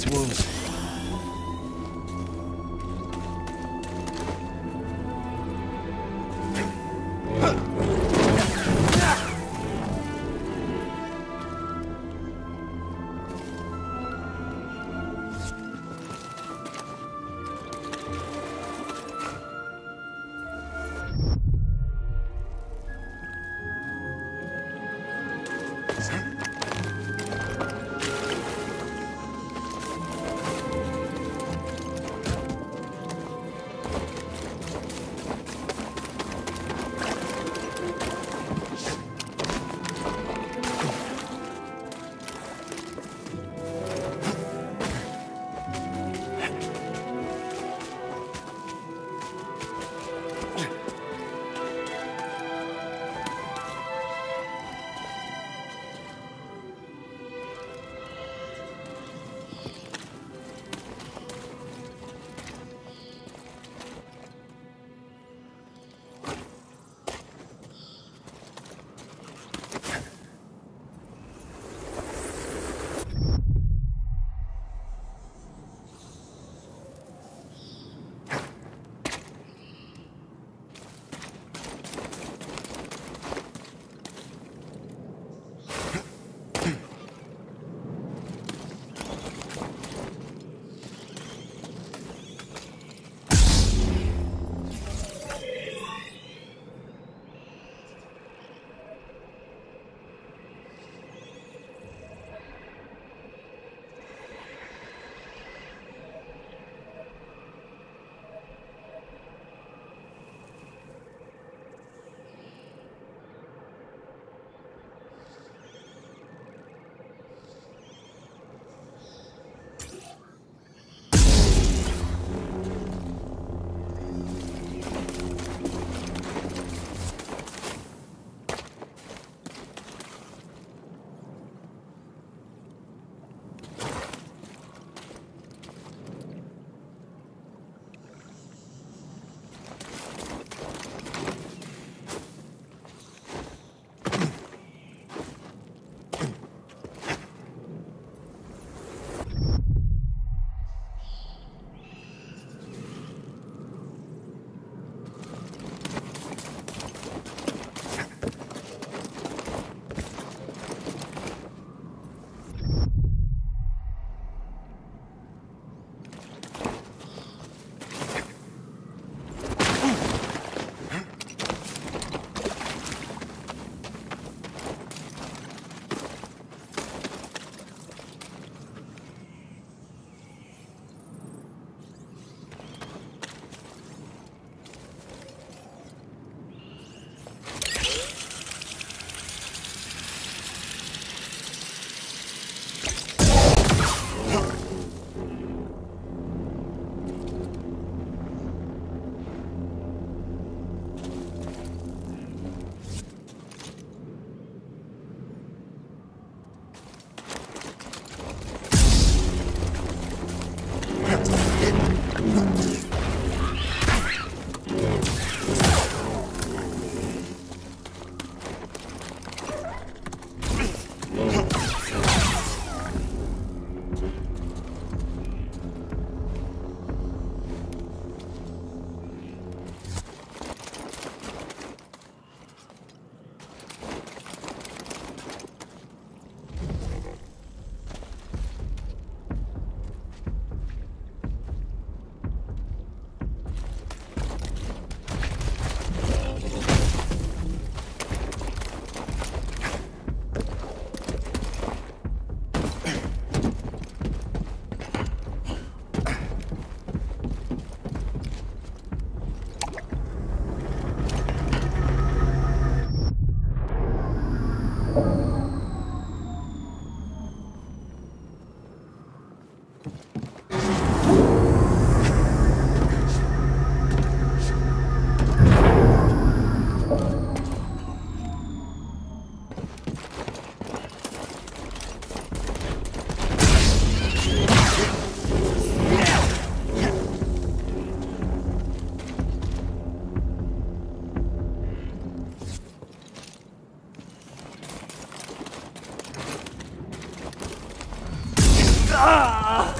these wounds. 아!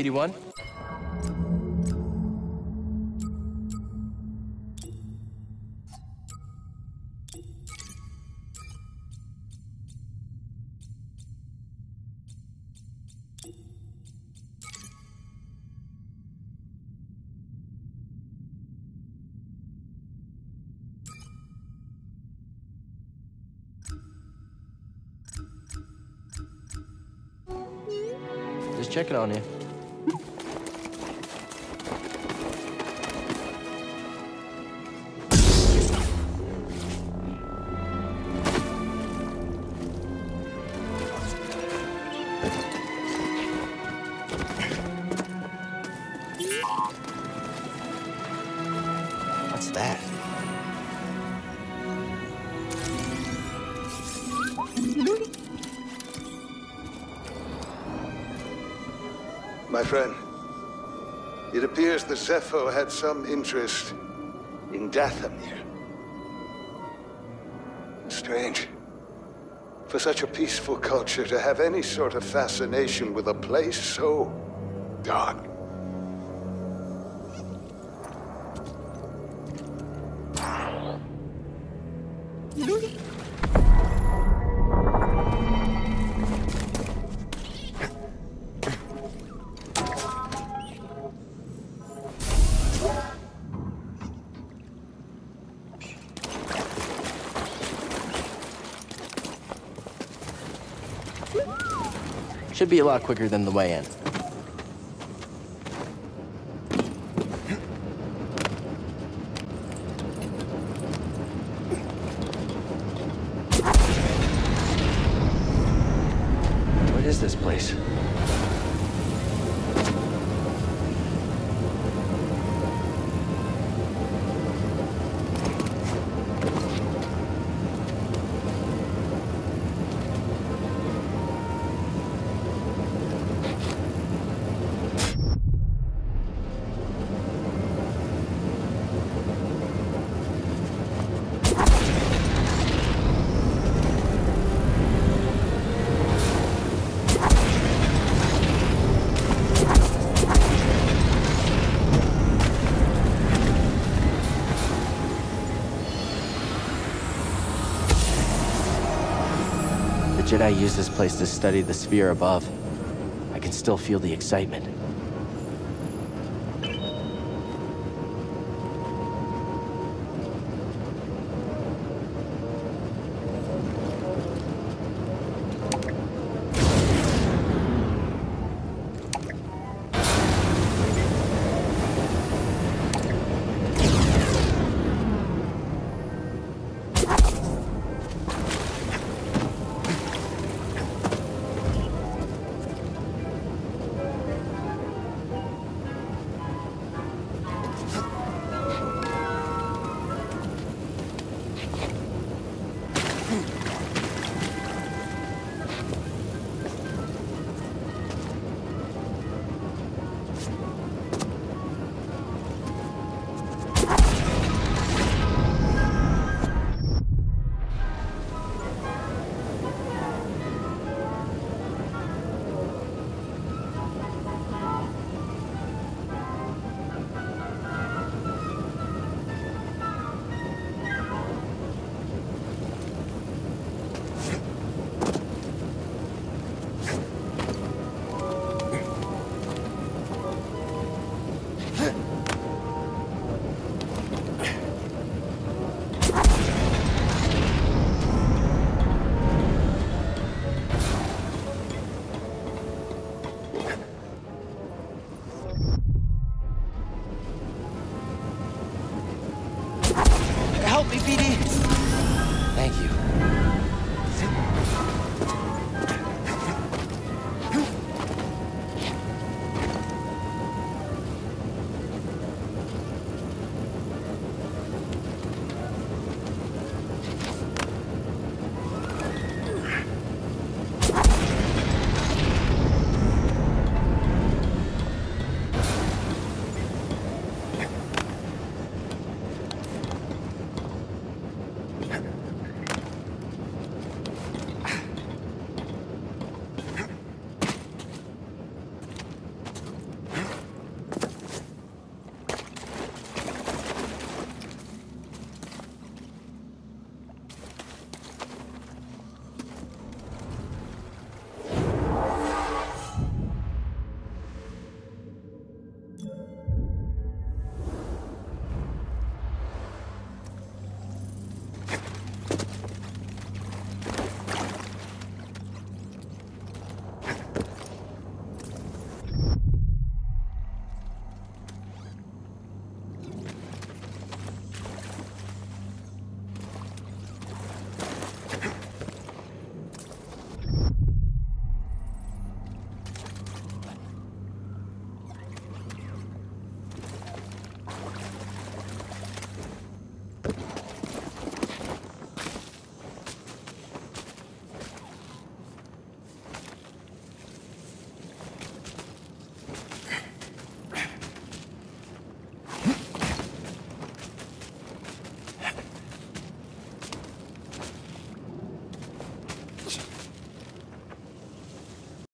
BD1? Just checking on you. My friend, it appears the Zeffo had some interest in Dathomir. Strange. For such a peaceful culture to have any sort of fascination with a place so dark. Should be a lot quicker than the way in. Jedi used this place to study the sphere above. I can still feel the excitement.